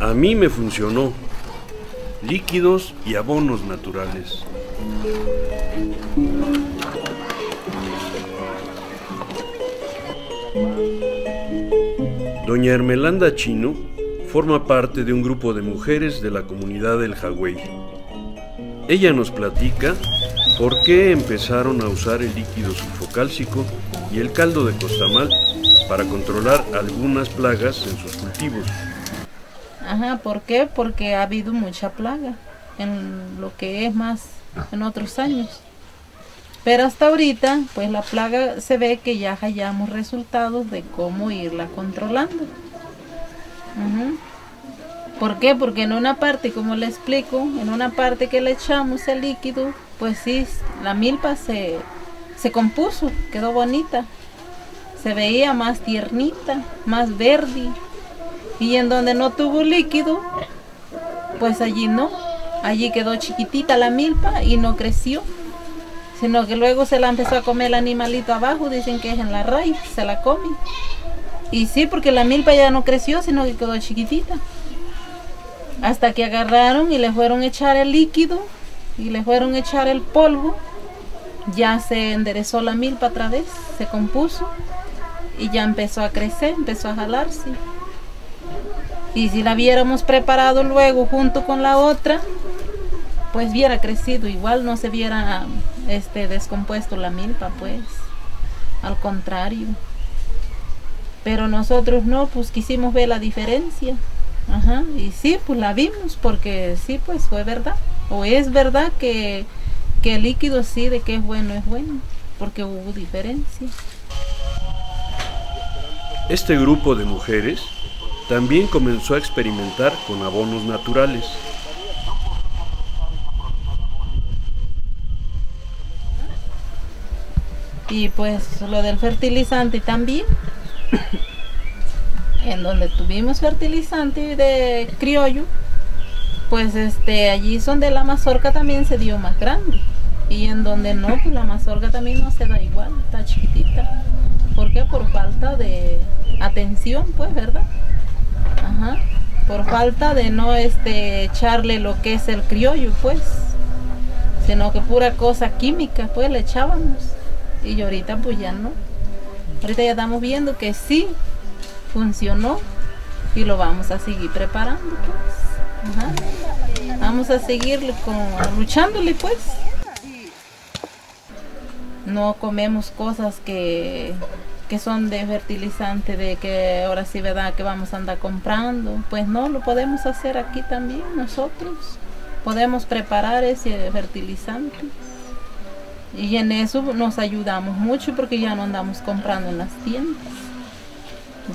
A mí me funcionó. Líquidos y abonos naturales. Doña Hermelanda Chino forma parte de un grupo de mujeres de la comunidad del Hawái. Ella nos platica por qué empezaron a usar el líquido sulfocálcico y el caldo de costamal para controlar algunas plagas en sus cultivos. Ajá, ¿por qué? Porque ha habido mucha plaga en lo que es más en otros años. Pero hasta ahorita, pues la plaga se ve que ya hallamos resultados de cómo irla controlando. ¿Por qué? Porque en una parte, como le explico, en una parte que le echamos el líquido, pues sí, la milpa se, se compuso, quedó bonita. Se veía más tiernita, más verde. Y en donde no tuvo líquido, pues allí no. Allí quedó chiquitita la milpa y no creció. Sino que luego se la empezó a comer el animalito abajo, dicen que es en la raíz, se la come. Y sí, porque la milpa ya no creció, sino que quedó chiquitita. Hasta que agarraron y le fueron a echar el líquido y le fueron a echar el polvo. Ya se enderezó la milpa otra vez, se compuso y ya empezó a crecer, empezó a jalarse. Y si la hubiéramos preparado luego junto con la otra, pues hubiera crecido igual, no se hubiera este, descompuesto la milpa, pues. Al contrario. Pero nosotros no, pues quisimos ver la diferencia. Ajá, y sí, pues la vimos porque sí, pues fue verdad. O es verdad que, que el líquido sí, de que es bueno, es bueno. Porque hubo diferencia. Este grupo de mujeres también comenzó a experimentar con abonos naturales. Y pues lo del fertilizante también. en donde tuvimos fertilizante de criollo, pues este allí donde la mazorca también se dio más grande. Y en donde no, pues la mazorca también no se da igual, está chiquitita. ¿Por qué? Por falta de atención, pues, ¿verdad? Ajá. Por falta de no este echarle lo que es el criollo, pues. Sino que pura cosa química, pues le echábamos. Y ahorita pues ya no. Ahorita ya estamos viendo que sí funcionó y lo vamos a seguir preparando, pues. Vamos a seguir con, luchándole, pues. No comemos cosas que que son de fertilizante, de que ahora sí, ¿verdad? Que vamos a andar comprando. Pues no, lo podemos hacer aquí también nosotros. Podemos preparar ese fertilizante. Y en eso nos ayudamos mucho porque ya no andamos comprando en las tiendas.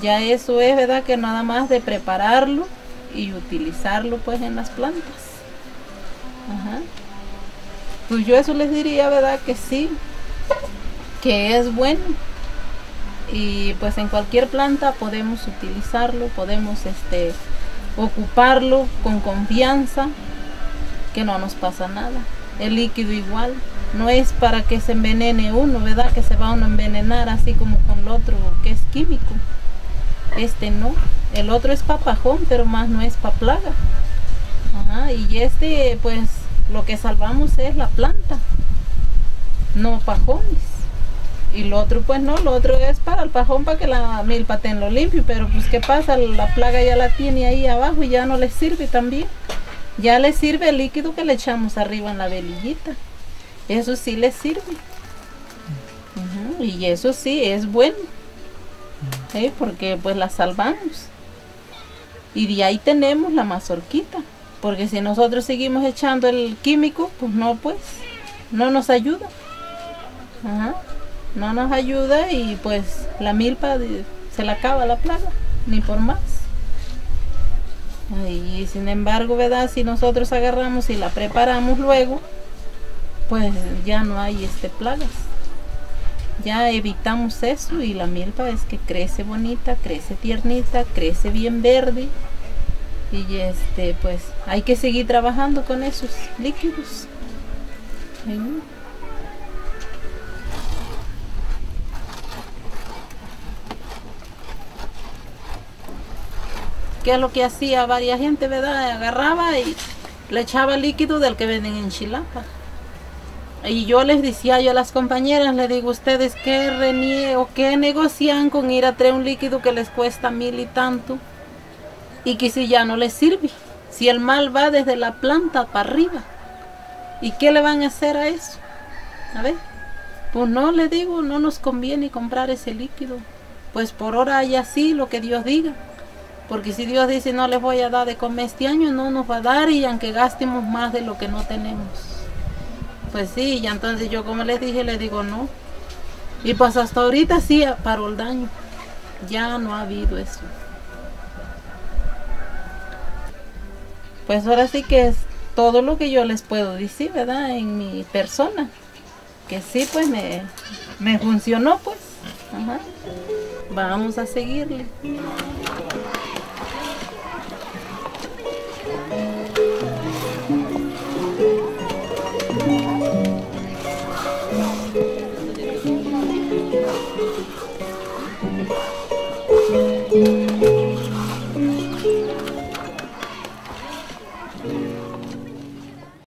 Ya eso es, ¿verdad? Que nada más de prepararlo y utilizarlo pues en las plantas. Ajá. Pues yo eso les diría, ¿verdad? Que sí, que es bueno y pues en cualquier planta podemos utilizarlo, podemos este, ocuparlo con confianza, que no nos pasa nada. El líquido igual, no es para que se envenene uno, ¿verdad? Que se va uno a envenenar así como con el otro que es químico. Este no, el otro es papajón, pero más no es para plaga. y este pues lo que salvamos es la planta, no pajones y lo otro pues no, lo otro es para el pajón para que la milpa tenga lo limpio, pero pues qué pasa, la plaga ya la tiene ahí abajo y ya no le sirve también. Ya le sirve el líquido que le echamos arriba en la velillita. Eso sí le sirve. y eso sí es bueno. ¿Eh? Porque pues la salvamos. Y de ahí tenemos la mazorquita. Porque si nosotros seguimos echando el químico, pues no pues, no nos ayuda. Ajá no nos ayuda y pues la milpa se la acaba la plaga, ni por más. Y sin embargo, ¿verdad? Si nosotros agarramos y la preparamos luego, pues ya no hay este plagas. Ya evitamos eso y la milpa es que crece bonita, crece tiernita, crece bien verde. Y este, pues hay que seguir trabajando con esos líquidos. ¿Qué es lo que hacía varias gente, verdad? Agarraba y le echaba líquido del que venden en Chilapa. Y yo les decía yo a las compañeras, le digo, ustedes qué renie o qué negocian con ir a traer un líquido que les cuesta mil y tanto y que si ya no les sirve, si el mal va desde la planta para arriba. ¿Y qué le van a hacer a eso? A ver, pues no le digo, no nos conviene comprar ese líquido. Pues por ahora hay así lo que Dios diga. Porque si Dios dice no les voy a dar de comer este año, no nos va a dar y aunque gastemos más de lo que no tenemos. Pues sí, y entonces yo como les dije, les digo no. Y pues hasta ahorita sí paró el daño. Ya no ha habido eso. Pues ahora sí que es todo lo que yo les puedo decir, ¿verdad? En mi persona. Que sí, pues me, me funcionó, pues. Ajá. Vamos a seguirle.